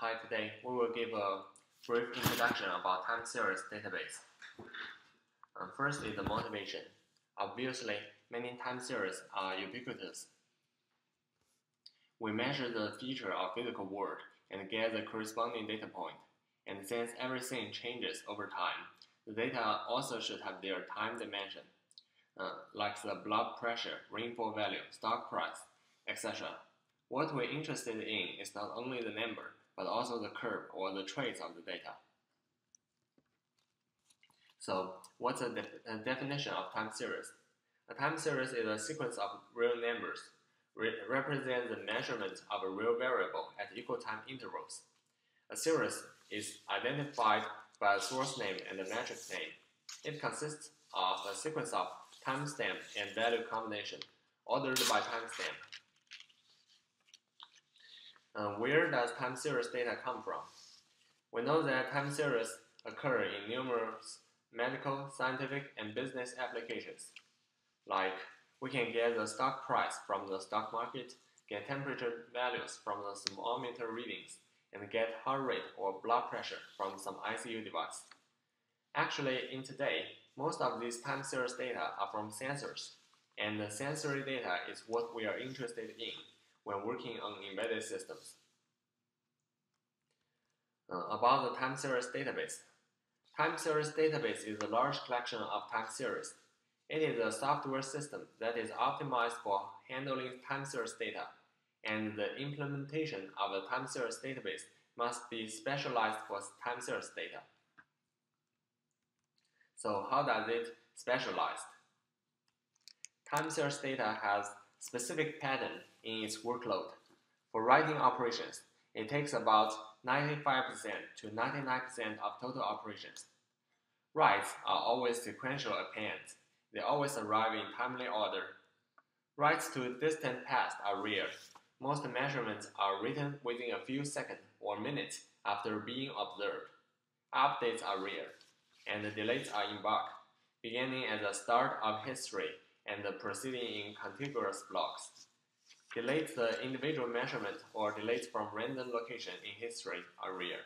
hi, today we will give a brief introduction about time series database. Uh, first is the motivation. Obviously, many time series are ubiquitous. We measure the feature of physical world and get the corresponding data point. And since everything changes over time, the data also should have their time dimension, uh, like the blood pressure, rainfall value, stock price, etc. What we're interested in is not only the number, but also the curve or the trace of the data. So, what's the def definition of time series? A time series is a sequence of real numbers, re represent the measurement of a real variable at equal time intervals. A series is identified by a source name and a metric name. It consists of a sequence of timestamp and value combination, ordered by timestamp. Uh, where does time series data come from? We know that time series occur in numerous medical, scientific, and business applications. Like, we can get the stock price from the stock market, get temperature values from the thermometer readings, and get heart rate or blood pressure from some ICU device. Actually, in today, most of these time series data are from sensors, and the sensory data is what we are interested in when working on embedded systems. Uh, about the time series database. Time series database is a large collection of time series. It is a software system that is optimized for handling time series data, and the implementation of a time series database must be specialized for time series data. So how does it specialized? Time series data has specific pattern in its workload. For writing operations, it takes about 95% to 99% of total operations. Writes are always sequential appends. They always arrive in timely order. Writes to distant past are rare. Most measurements are written within a few seconds or minutes after being observed. Updates are rare, and the delays are in bulk, beginning at the start of history and proceeding in contiguous blocks. Delays the individual measurement or delays from random location in history are rare.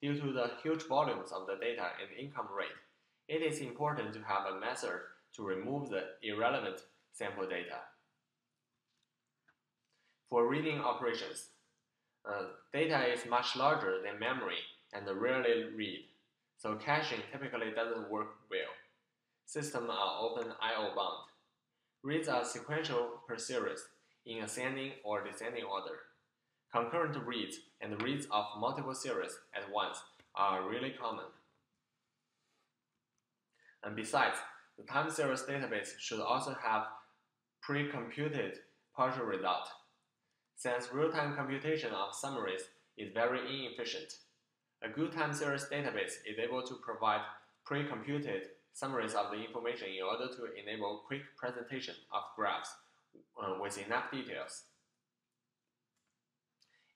Due to the huge volumes of the data and income rate, it is important to have a method to remove the irrelevant sample data. For reading operations, uh, data is much larger than memory and rarely read, so caching typically doesn't work well. Systems are often I.O. bound. Reads are sequential per series in ascending or descending order. Concurrent reads and reads of multiple series at once are really common. And besides, the time series database should also have pre-computed partial result, since real-time computation of summaries is very inefficient. A good time series database is able to provide pre-computed summaries of the information in order to enable quick presentation of graphs uh, with enough details.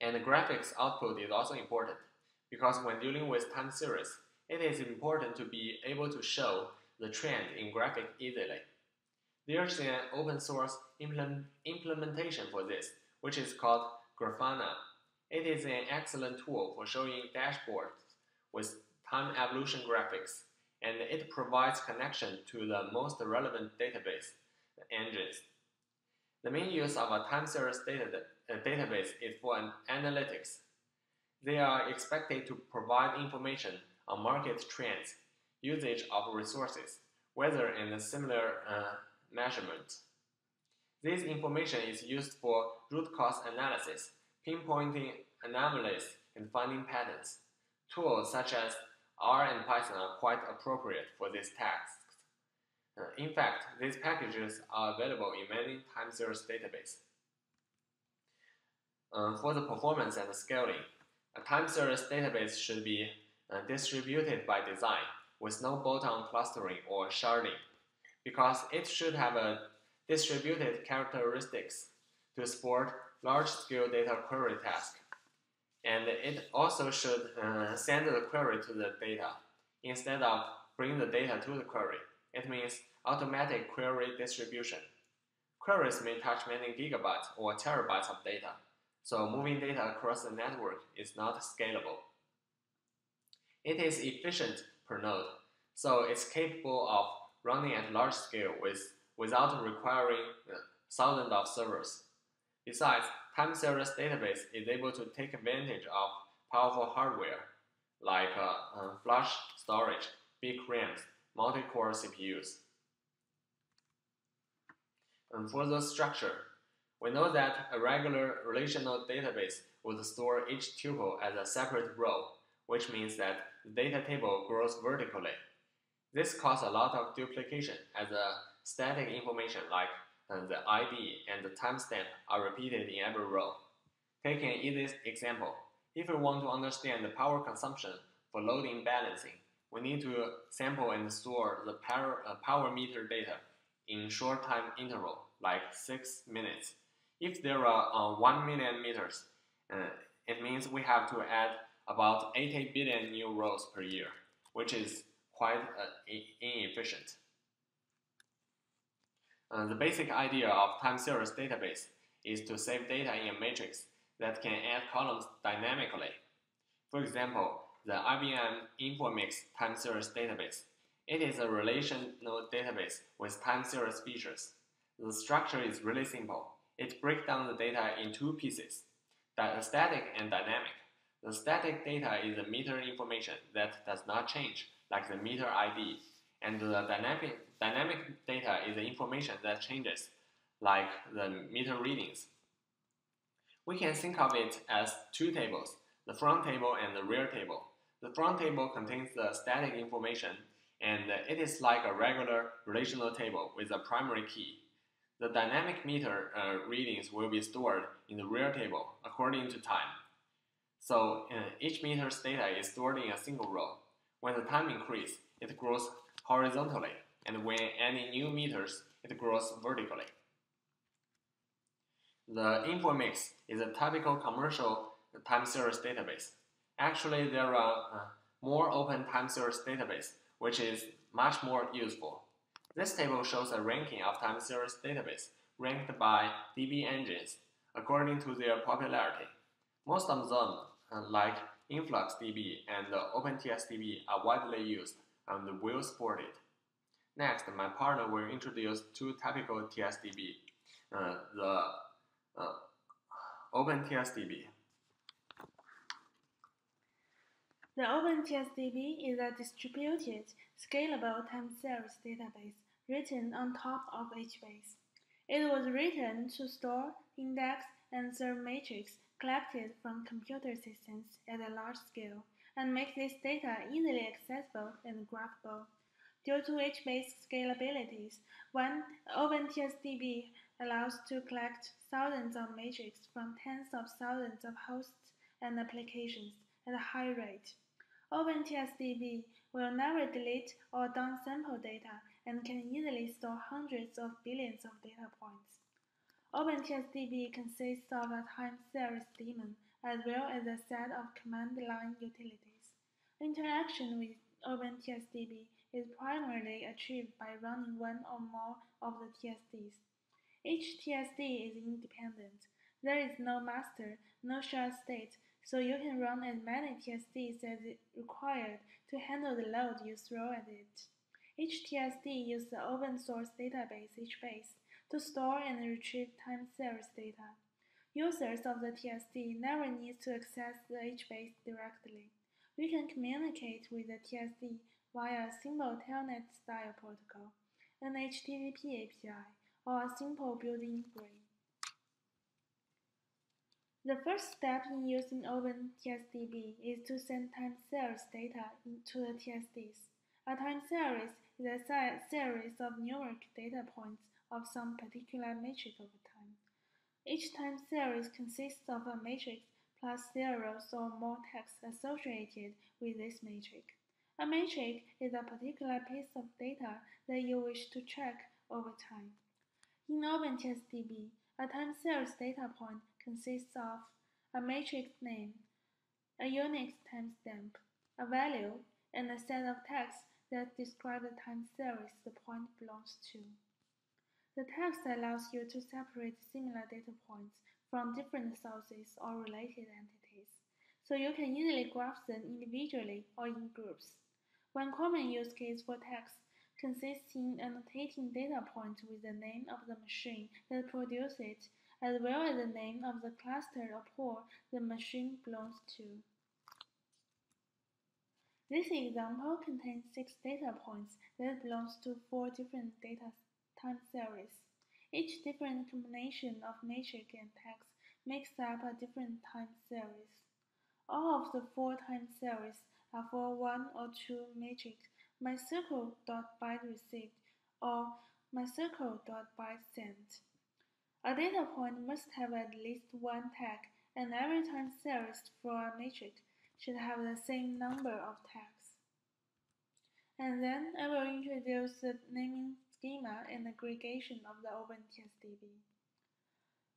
And the graphics output is also important because when dealing with time series, it is important to be able to show the trend in graphic easily. There's an open source implement implementation for this, which is called Grafana. It is an excellent tool for showing dashboards with time evolution graphics, and it provides connection to the most relevant database engines the main use of a time series data, uh, database is for an analytics. They are expected to provide information on market trends, usage of resources, weather and similar uh, measurements. This information is used for root cause analysis, pinpointing anomalies, and finding patterns. Tools such as R and Python are quite appropriate for this task. Uh, in fact, these packages are available in many time series databases. Uh, for the performance and scaling, a time series database should be uh, distributed by design with no bolt-on clustering or sharding because it should have a distributed characteristics to support large-scale data query task. And it also should uh, send the query to the data instead of bring the data to the query. It means automatic query distribution. Queries may touch many gigabytes or terabytes of data, so moving data across the network is not scalable. It is efficient per node, so it's capable of running at large scale with, without requiring uh, thousands of servers. Besides, time series database is able to take advantage of powerful hardware like uh, uh, flash storage, big RAMs, multi-core CPUs. And for the structure, we know that a regular relational database would store each tuple as a separate row, which means that the data table grows vertically. This causes a lot of duplication as the static information like uh, the ID and the timestamp are repeated in every row. Taking an easy example, if we want to understand the power consumption for loading balancing, we need to sample and store the power, uh, power meter data in short time interval, like 6 minutes. If there are uh, 1 million meters, uh, it means we have to add about 80 billion new rows per year, which is quite uh, inefficient. Uh, the basic idea of time series database is to save data in a matrix that can add columns dynamically. For example, the IBM Informix time series database. It is a relational database with time series features. The structure is really simple. It breaks down the data in two pieces, static and dynamic. The static data is the meter information that does not change, like the meter ID, and the dynamic, dynamic data is the information that changes, like the meter readings. We can think of it as two tables, the front table and the rear table. The front table contains the static information, and it is like a regular relational table with a primary key. The dynamic meter uh, readings will be stored in the rear table according to time. So uh, each meter's data is stored in a single row. When the time increases, it grows horizontally, and when any new meters, it grows vertically. The Informix is a typical commercial time series database. Actually, there are uh, more open time series database, which is much more useful. This table shows a ranking of time series database ranked by DB engines according to their popularity. Most of them, uh, like InfluxDB and OpenTSDB, are widely used and well supported. Next, my partner will introduce two typical TSDB, uh, the uh, OpenTSDB The OpenTSDB is a distributed, scalable time series database written on top of HBase. It was written to store, index, and serve metrics collected from computer systems at a large scale and make this data easily accessible and graphable. Due to HBase scalabilities, one OpenTSDB allows to collect thousands of metrics from tens of thousands of hosts and applications at a high rate. OpenTSDB will never delete or downsample data and can easily store hundreds of billions of data points. OpenTSDB consists of a time series daemon as well as a set of command line utilities. Interaction with OpenTSDB is primarily achieved by running one or more of the TSDs. Each TSD is independent. There is no master, no shared state, so you can run as many TSDs as required to handle the load you throw at it. Each TSD uses the open source database HBase to store and retrieve time series data. Users of the TSD never need to access the HBase directly. We can communicate with the TSD via a simple Telnet style protocol, an HTTP API, or a simple built-in GRID. The first step in using OpenTSDB is to send time series data to the TSDs. A time series is a series of numeric data points of some particular metric over time. Each time series consists of a matrix plus zeros or more text associated with this matrix. A matrix is a particular piece of data that you wish to track over time. In OpenTSDB, a time series data point consists of a matrix name, a Unix timestamp, a value, and a set of text that describe the time series the point belongs to. The text allows you to separate similar data points from different sources or related entities, so you can easily graph them individually or in groups. One common use case for text consists in annotating data points with the name of the machine that produced it, as well as the name of the cluster or pool the machine belongs to. This example contains six data points that belongs to four different data time series. Each different combination of metric and text makes up a different time series. All of the four time series are for one or two metrics mysql.byte received or mysql.byte sent. A data point must have at least one tag, and every time series for a metric should have the same number of tags. And then I will introduce the naming schema and aggregation of the OpenTSDB.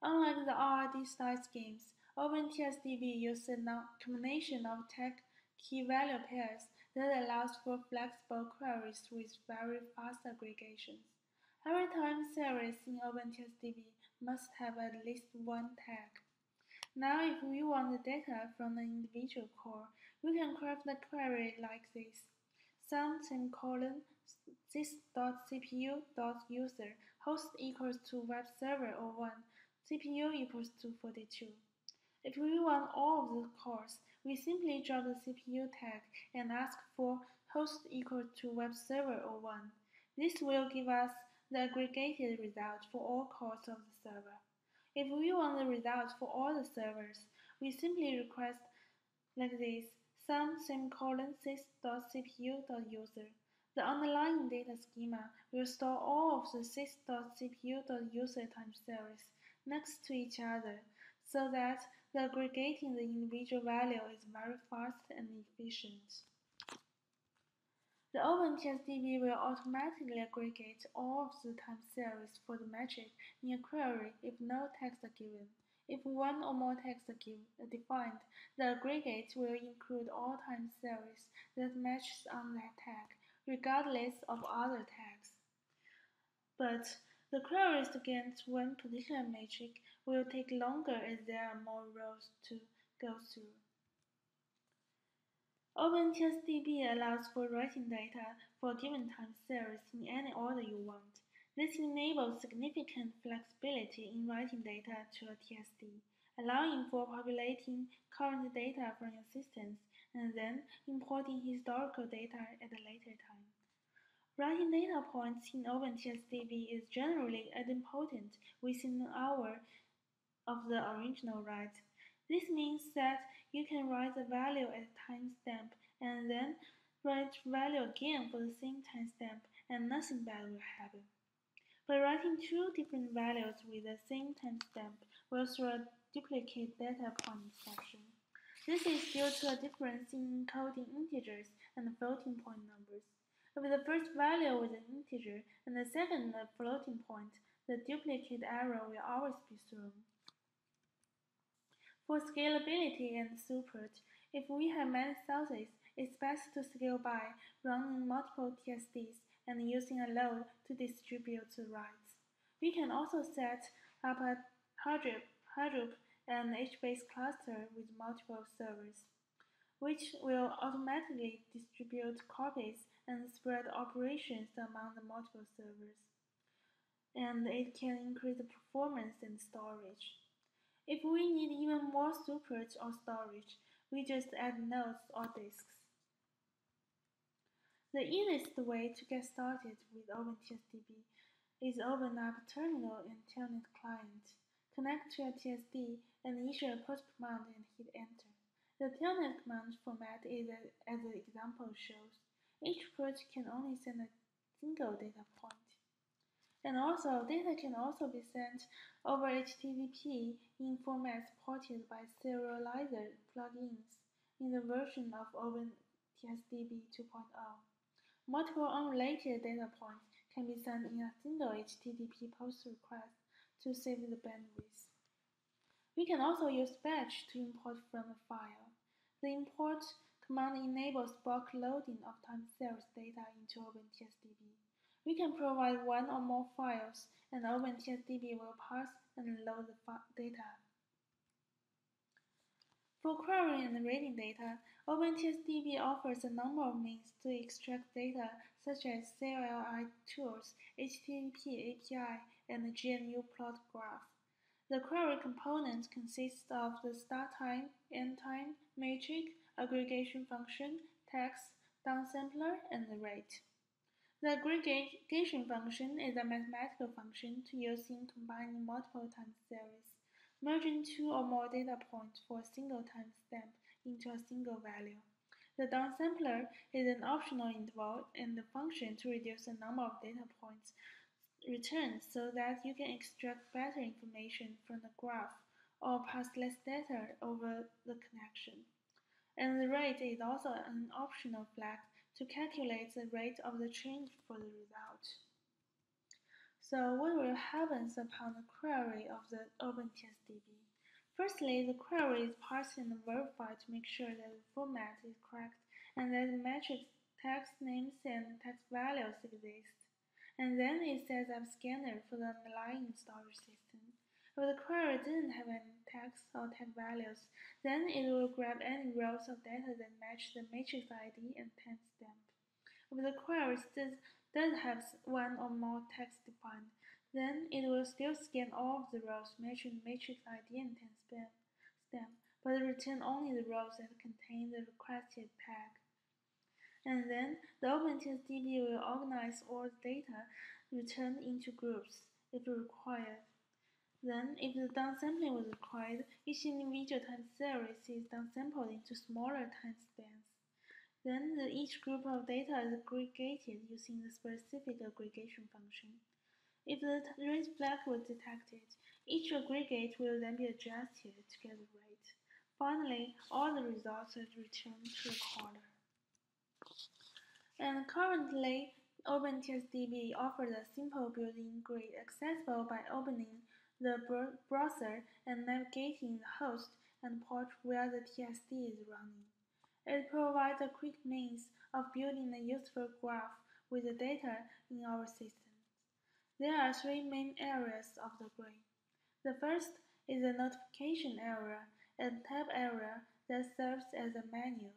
Unlike the RRD style schemes, OpenTSDB uses a combination of tag key value pairs that allows for flexible queries with very fast aggregations. Every time series in OpenTSDB must have at least one tag. Now if we want the data from an individual core, we can craft the query like this. Sum semicolon sys.cpu.user host equals to web server 01, CPU equals to 42. If we want all of the cores, we simply drop the CPU tag and ask for host equal to web server 01. This will give us the aggregated result for all cores of the server. If we want the results for all the servers, we simply request like this sum semicolon sys.cpu.user. The underlying data schema will store all of the sys.cpu.user time series next to each other so that the aggregating the individual value is very fast and efficient. The OpenTSDB will automatically aggregate all of the time series for the metric in a query if no text are given. If one or more texts are given, uh, defined, the aggregate will include all time series that matches on that tag, regardless of other tags. But the queries against one particular metric will take longer as there are more rows to go through. OpenTSDB allows for writing data for a given time series in any order you want. This enables significant flexibility in writing data to a TSD, allowing for populating current data from your systems and then importing historical data at a later time. Writing data points in OpenTSDB is generally idempotent within an hour of the original write. This means that you can write the value at a timestamp and then write value again for the same timestamp and nothing bad will happen. By writing two different values with the same timestamp will throw a duplicate data point exception. This is due to a difference in encoding integers and floating point numbers. If the first value was an integer and the second a floating point, the duplicate error will always be thrown. For scalability and throughput, if we have many sources, it's best to scale by running multiple TSDs and using a load to distribute the writes. We can also set up a Hadoop, Hadoop and HBase cluster with multiple servers, which will automatically distribute copies and spread operations among the multiple servers. And it can increase the performance and storage. If we need even more throughput or storage, we just add nodes or disks. The easiest way to get started with OpenTSDB is open up Terminal and Telnet client, connect to a TSD, and issue a post command and hit enter. The Telnet command format is as the example shows. Each put can only send a single data point. And also, data can also be sent over HTTP in formats supported by serializer plugins in the version of OpenTSDB 2.0. Multiple unrelated data points can be sent in a single HTTP post request to save the bandwidth. We can also use batch to import from a file. The import command enables bulk loading of time series data into OpenTSDB. We can provide one or more files, and OpenTSDB will parse and load the data. For querying and reading data, OpenTSDB offers a number of means to extract data such as CLI tools, HTTP API, and the plot graph. The query component consists of the start time, end time, metric, aggregation function, text, downsampler, and the rate. The aggregation function is a mathematical function to use in combining multiple time series, merging two or more data points for a single timestamp into a single value. The downsampler is an optional interval in the function to reduce the number of data points returned so that you can extract better information from the graph or pass less data over the connection. And the rate is also an optional flag to calculate the rate of the change for the result. So what will happen upon the query of the OpenTSDB? Firstly, the query is parsed and verified to make sure that the format is correct and that the matrix text names and text values exist. And then it sets up scanner for the underlying storage system. If the query didn't have any text or tag values, then it will grab any rows of data that match the matrix ID and timestamp. If the query does, does have one or more text defined, then it will still scan all of the rows matching matrix ID and timestamp, but return only the rows that contain the requested tag. And then the OpenTSDB will organize all the data returned into groups if required. Then, if the downsampling was required, each individual time series is downsampled into smaller time spans. Then the, each group of data is aggregated using the specific aggregation function. If the race flag was detected, each aggregate will then be adjusted to get the rate. Finally, all the results are returned to the caller. And currently, OpenTSDB offers a simple built-in grid accessible by opening the browser and navigating the host and port where the TSD is running. It provides a quick means of building a useful graph with the data in our system. There are three main areas of the grid. The first is the notification area and tab area that serves as a menu.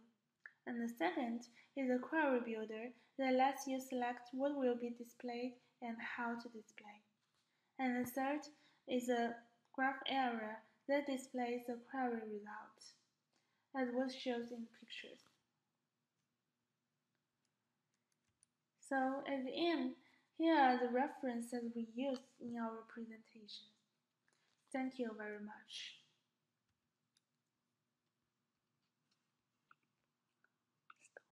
And the second is a query builder that lets you select what will be displayed and how to display. And the third is a graph area that displays the query result, as was shown in pictures. So at the end, here are the references we used in our presentation. Thank you very much.